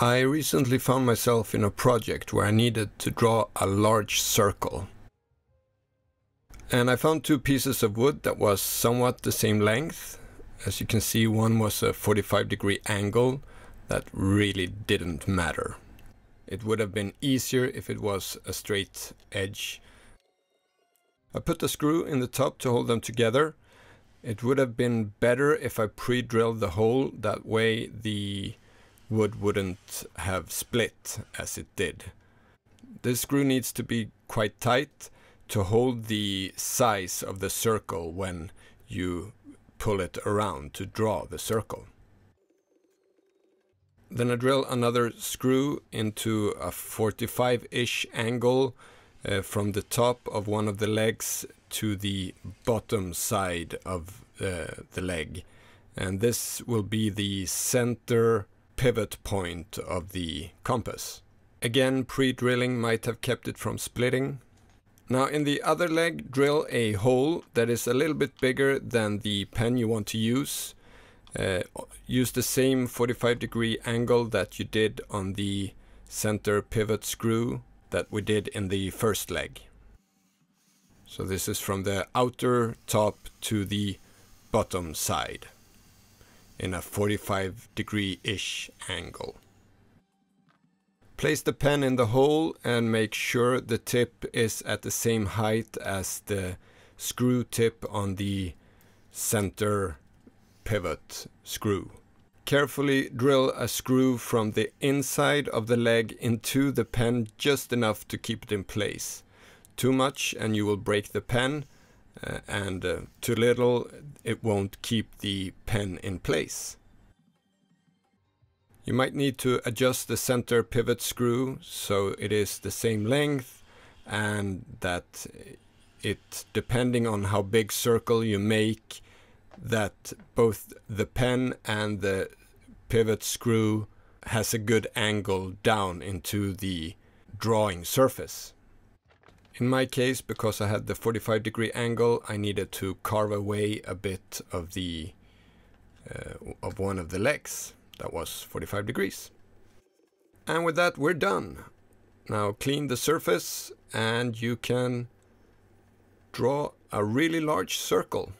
I recently found myself in a project where I needed to draw a large circle. And I found two pieces of wood that was somewhat the same length. As you can see, one was a 45 degree angle that really didn't matter. It would have been easier if it was a straight edge. I put a screw in the top to hold them together. It would have been better if I pre-drilled the hole, that way the wood wouldn't have split as it did. This screw needs to be quite tight to hold the size of the circle when you pull it around to draw the circle. Then I drill another screw into a 45-ish angle uh, from the top of one of the legs to the bottom side of uh, the leg. And this will be the center pivot point of the compass. Again, pre-drilling might have kept it from splitting. Now in the other leg, drill a hole that is a little bit bigger than the pen you want to use. Uh, use the same 45 degree angle that you did on the center pivot screw that we did in the first leg. So this is from the outer top to the bottom side in a 45 degree-ish angle. Place the pen in the hole and make sure the tip is at the same height as the screw tip on the center pivot screw. Carefully drill a screw from the inside of the leg into the pen just enough to keep it in place. Too much and you will break the pen uh, and uh, too little it won't keep the pen in place. You might need to adjust the center pivot screw so it is the same length and that it depending on how big circle you make that both the pen and the pivot screw has a good angle down into the drawing surface. In my case, because I had the 45 degree angle, I needed to carve away a bit of the uh, of one of the legs that was 45 degrees. And with that, we're done. Now clean the surface and you can draw a really large circle.